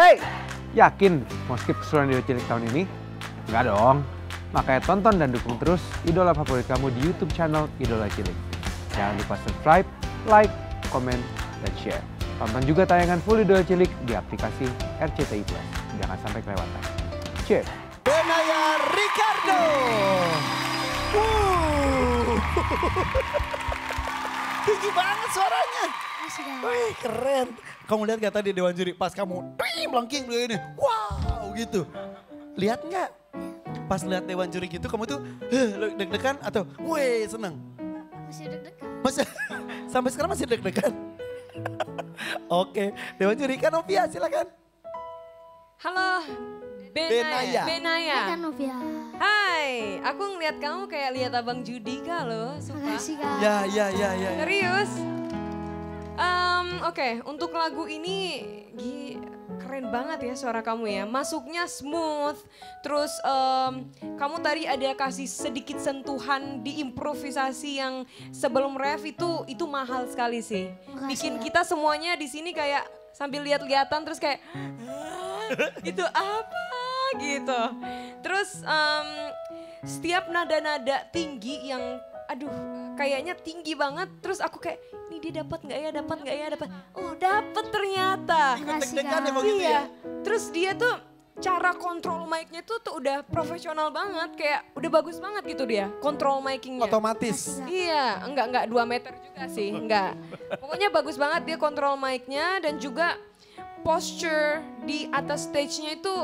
Hey, yakin mau skip keseruan Idola Cilik tahun ini? Enggak dong. Makanya tonton dan dukung terus idola favorit kamu di YouTube channel Idola Cilik. Jangan lupa subscribe, like, komen, dan share. Tonton juga tayangan full Idola Cilik di aplikasi RCTI Plus. Jangan sampai kelewatan. Cheers! Benaya Ricardo. Tinggi banget suaranya. Wih keren. Kamu lihat gak tadi Dewan Juri pas kamu "Wih, melengking begini. Wow gitu. Lihat nggak? Pas lihat Dewan Juri gitu kamu tuh "Huh, deg-degan atau wih seneng? Masih deg-degan. Masih, sampai sekarang masih deg-degan? Oke, Dewan Juri kan Novia silakan. Halo, Benaya. Benaya. Benaya. Hai kan Novia. Hai, aku ngeliat kamu kayak lihat abang Judika loh, sumpah. Makasih kak. Ya, ya, ya, ya. ya. Serius? Em, Oke, untuk lagu ini gi, keren banget ya suara kamu ya. Masuknya smooth, terus em, kamu tadi ada kasih sedikit sentuhan di improvisasi yang sebelum ref itu itu mahal sekali sih. Bikin kita semuanya di sini kayak sambil lihat-lihatan terus kayak itu apa gitu. Terus em, setiap nada-nada tinggi yang aduh kayaknya tinggi banget. Terus aku kayak ini dia dapat nggak ya? Dapat nggak ya? Dapat. Oh dapat ternyata. Deg-degan Kak. ya begitu ya? iya. Terus dia tuh cara kontrol mic-nya tuh tuh udah profesional banget. Kayak udah bagus banget gitu dia kontrol mic-nya. Otomatis. Iya, enggak enggak 2 meter juga sih, enggak. Pokoknya bagus banget dia kontrol mic-nya. Dan juga posture di atas stage-nya itu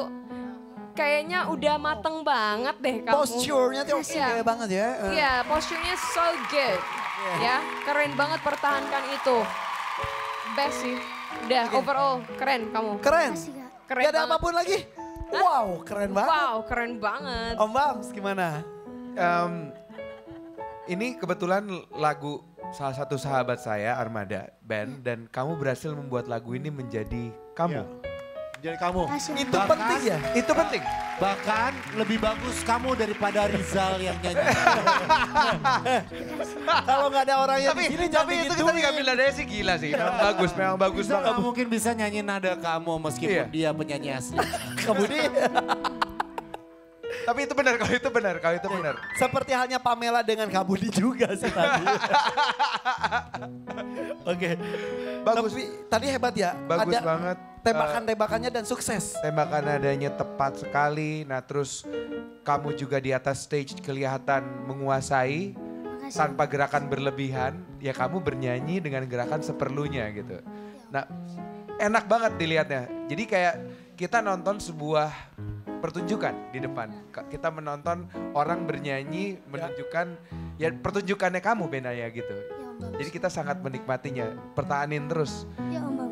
kayaknya udah mateng banget deh kamu. Posturnya tuh oke Iya. banget ya. Eh. Iya, posturnya so good. Ya, keren banget pertahankan itu. Best sih. Udah overall keren kamu. Keren. Keren Gak ada banget. apa pun lagi. Wow, keren banget. Wow, keren banget. Om Bams gimana? Em, ini kebetulan lagu salah satu sahabat saya Armada band dan kamu berhasil membuat lagu ini menjadi kamu. Jadi kamu. Itu Bahkan- penting ya? Itu penting. Bahkan lebih bagus kamu daripada Rizal yang nyanyi. Kalau nggak ada orang yang tapi di sini tapi itu kita ngambil nadanya sih gila sih. Memang bagus, memang bagus Rizal banget. nggak mungkin bisa nyanyi nada kamu meskipun Iya. dia penyanyi asli. Kemudian Tapi itu benar, kalau itu benar, kalau itu benar. seperti halnya Pamela dengan Kabudi juga sih tadi. Oke. Bagus. Tapi tadi hebat ya. Bagus ada banget. Tembakan-tembakannya dan sukses. Tembakan nadanya tepat sekali. Nah terus kamu juga di atas stage kelihatan menguasai Makasih. tanpa gerakan berlebihan. Ya kamu bernyanyi dengan gerakan seperlunya gitu. Nah enak banget dilihatnya. Jadi kayak kita nonton sebuah pertunjukan di depan. Ka- Kita menonton orang bernyanyi menunjukkan ya pertunjukannya kamu Benaya gitu. Ya. Jadi kita sangat menikmatinya. Pertahanin terus.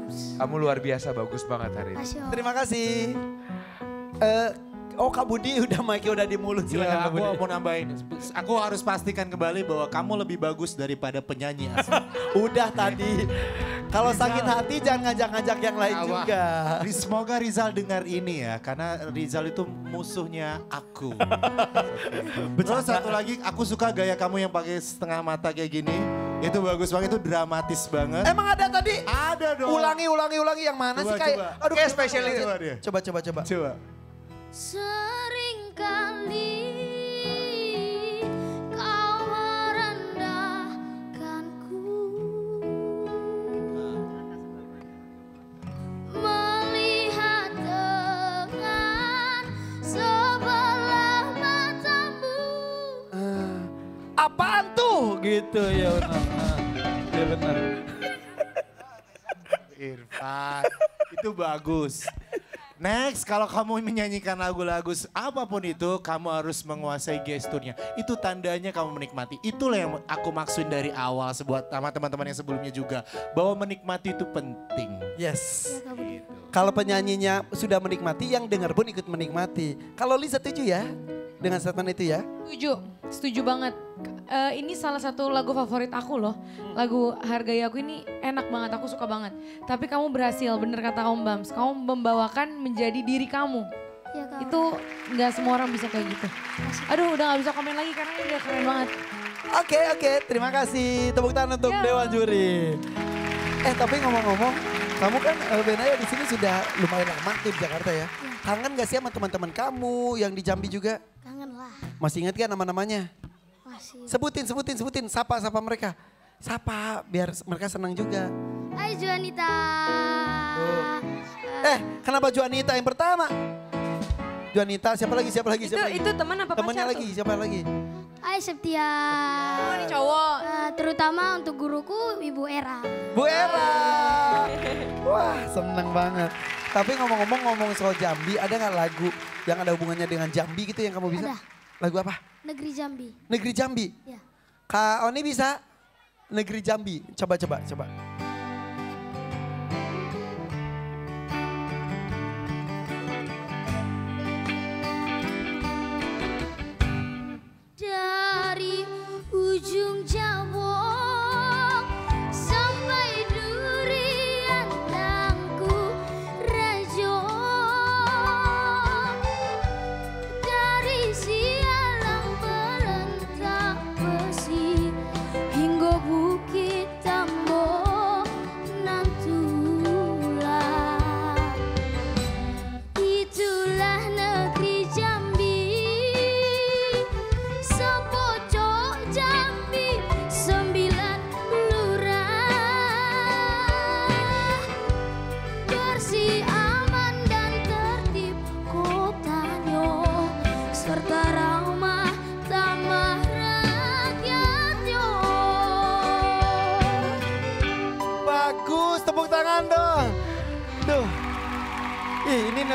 Ya. Kamu luar biasa bagus banget hari ini. Terima kasih. Eh, oh Kak Budi udah mic udah di mulut silakan Kak aku Budi. mau nambahin. Aku harus pastikan kembali bahwa kamu lebih bagus daripada penyanyi asli. Udah tadi. Kalau sakit hati jangan ngajak-ngajak yang lain Awak. juga. Semoga Rizal dengar ini ya, karena Rizal itu musuhnya aku. Terus satu lagi, aku suka gaya kamu yang pakai setengah mata kayak gini. Itu bagus banget, itu dramatis banget. Emang ada tadi? Ada dong. Ulangi, ulangi, ulangi yang mana Coba, sih kayak? coba. Aduh, Kayak spesial coba, coba. Coba, coba, coba. Coba. Gitu ya benar. Ah, Ya benar. Irfan, itu bagus. Next, kalau kamu menyanyikan lagu-lagu apa pun itu, kamu harus menguasai gesturnya. Itu tandanya kamu menikmati. Itulah yang aku maksud dari awal sebuah sama teman-teman yang sebelumnya juga. Bahwa menikmati itu penting. Yes. Ya Kak Budi. Kalau penyanyinya sudah menikmati, yang dengar pun ikut menikmati. Kalau Li setuju ya dengan statement itu ya? Setuju, setuju banget. Eh, ini salah satu lagu favorit aku loh. Lagu Hargai Aku ini enak banget, aku suka banget. Tapi kamu berhasil, bener kata Om Bams. Kamu membawakan menjadi diri kamu. Ya Kak. Itu nggak semua orang bisa kayak gitu. Aduh udah nggak bisa komen lagi karena ini udah keren banget. Oke, oke. Terima kasih. Tepuk tangan untuk Ya. Dewan Juri. Eh, tapi ngomong-ngomong, Kamu kan eh, Benaya di sini sudah lumayan lama tuh di Jakarta ya. Kangen gak sih sama teman-teman kamu yang di Jambi juga? Kangen lah. Masih ingat kan nama-namanya? Masih. Sebutin, sebutin, sebutin. Sapa, sapa mereka. Sapa, biar mereka senang juga. Hai Juanita. Eh, kenapa Juanita yang pertama? Juanita, siapa lagi, siapa lagi, Itu siapa lagi? itu teman apa Temennya pacar lagi, tuh? siapa lagi? Hai Septia. Oh ini cowok. Eh, terutama untuk guruku Ibu Era. Bu Era. Wah, seneng banget. Tapi ngomong-ngomong ngomong soal Jambi, ada nggak lagu yang ada hubungannya dengan Jambi gitu yang kamu bisa? Ada. Lagu apa? Negeri Jambi. Negeri Jambi. Ya. Kak Oni bisa? Negeri Jambi. Coba, coba, coba.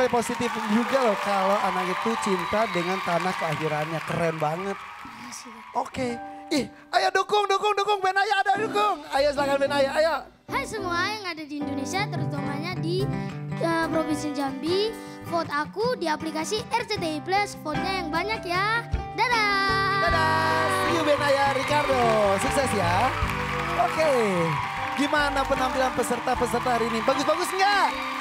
Nilai positif juga loh kalau anak itu cinta dengan tanah kelahirannya. Keren banget. Oke. Ih, ayo dukung, dukung, dukung. Benaya ada dukung. Ayo silakan Benaya, ayo. Hai semua yang ada di Indonesia, terutamanya di eh, Provinsi Jambi. Vote aku di aplikasi RCTI Plus. Vote-nya yang banyak ya. Dadah. Dadah. See you Benaya Ricardo. Sukses ya. Oke. Gimana penampilan peserta-peserta hari ini? Bagus-bagus nggak?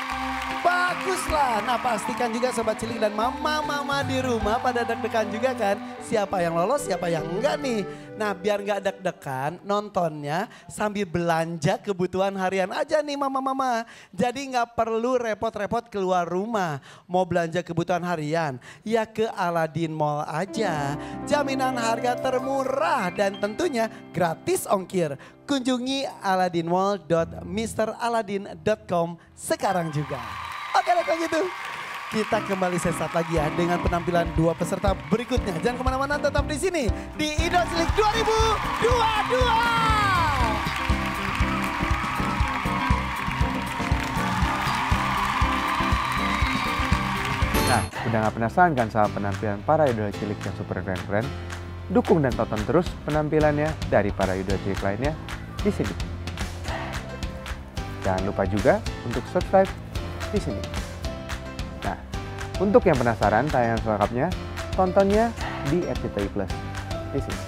Bagus lah. Nah pastikan juga Sobat Cilik dan mama-mama di rumah pada deg-degan juga kan. Siapa yang lolos, siapa yang enggak nih. Nah biar nggak deg-degan nontonnya sambil belanja kebutuhan harian aja nih mama-mama. Jadi nggak perlu repot-repot keluar rumah. Mau belanja kebutuhan harian, ya ke Aladin Mall aja. Jaminan harga termurah dan tentunya gratis ongkir. Kunjungi aladinmall.mraladin.com sekarang juga. Oke deh kalau gitu. Kita kembali sesaat lagi ya dengan penampilan dua peserta berikutnya. Jangan ke mana-mana tetap di sini di Idol Cilik 2022. Nah, udah gak penasaran kan sama penampilan para idola cilik yang super keren-keren? Dukung dan tonton terus penampilannya dari para idola cilik lainnya di sini. Jangan lupa juga untuk subscribe di sini. Nah, untuk yang penasaran tayangan selengkapnya, tontonnya di RCTI Plus di sini.